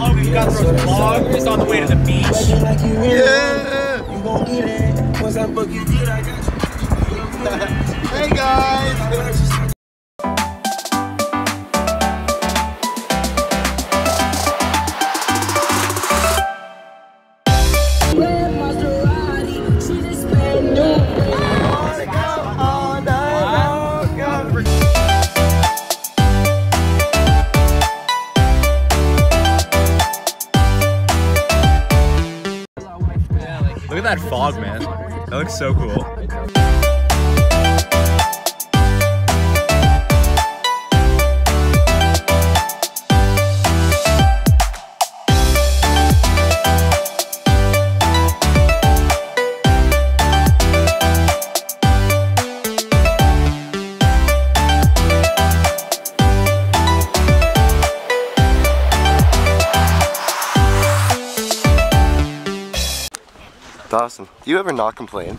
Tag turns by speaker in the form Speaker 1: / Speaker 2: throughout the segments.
Speaker 1: Gothreau's vlog is on the way to the beach.
Speaker 2: Yeah.
Speaker 3: You gon' get it. Once I fuck you good, I got you.
Speaker 2: Hey guys.
Speaker 1: Look at that fog, man. That looks so cool.
Speaker 2: Do you ever not complain?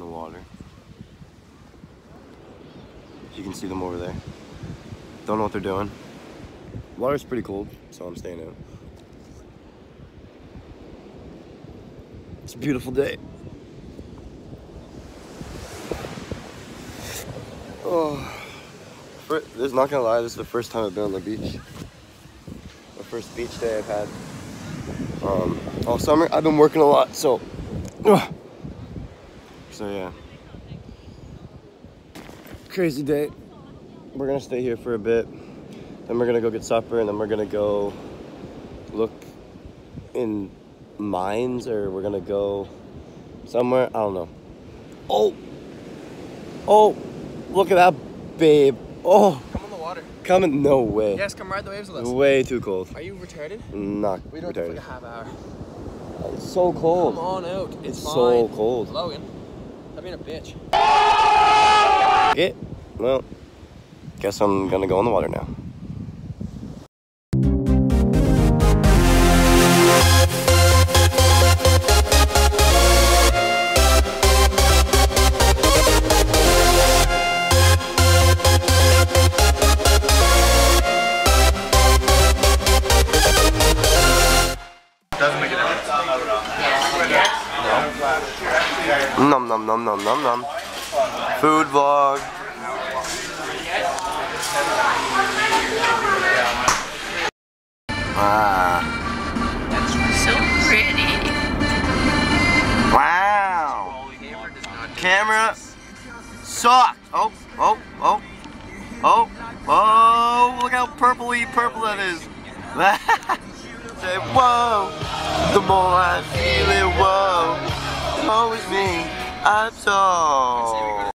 Speaker 2: the water. You can see them over there. Don't know what they're doing. Water's pretty cold, so I'm staying out. It's a beautiful day. Oh, fir- this is not gonna lie. This is the first time I've been on the beach. The first beach day I've had um, all summer. I've been working a lot, so. So yeah. Crazy day. We're gonna stay here for a bit. Then we're gonna go get supper, and then we're gonna go look in mines, or we're gonna go somewhere. I don't know. Oh, oh, look at that, babe. Oh,
Speaker 1: Come on the water.
Speaker 2: coming. No way.
Speaker 1: Yes, come ride the waves with us.
Speaker 2: Way too cold.
Speaker 1: Are you retarded?
Speaker 2: Not
Speaker 1: We don't
Speaker 2: retarded.
Speaker 1: like a half hour.
Speaker 2: It's so cold.
Speaker 1: Come on out. It's,
Speaker 2: It's
Speaker 1: fine.
Speaker 2: so cold.
Speaker 1: Logan, stop being a bitch.
Speaker 2: Okay, well, guess I'm gonna go in the water now. Nom nom nom nom. Food vlog. Ah.
Speaker 4: So pretty.
Speaker 2: Wow. Camera sucked. Oh, oh, oh, oh, oh! Look how purpley purple that is. Say whoa. The more I feel it, whoa. Always me. I'm so.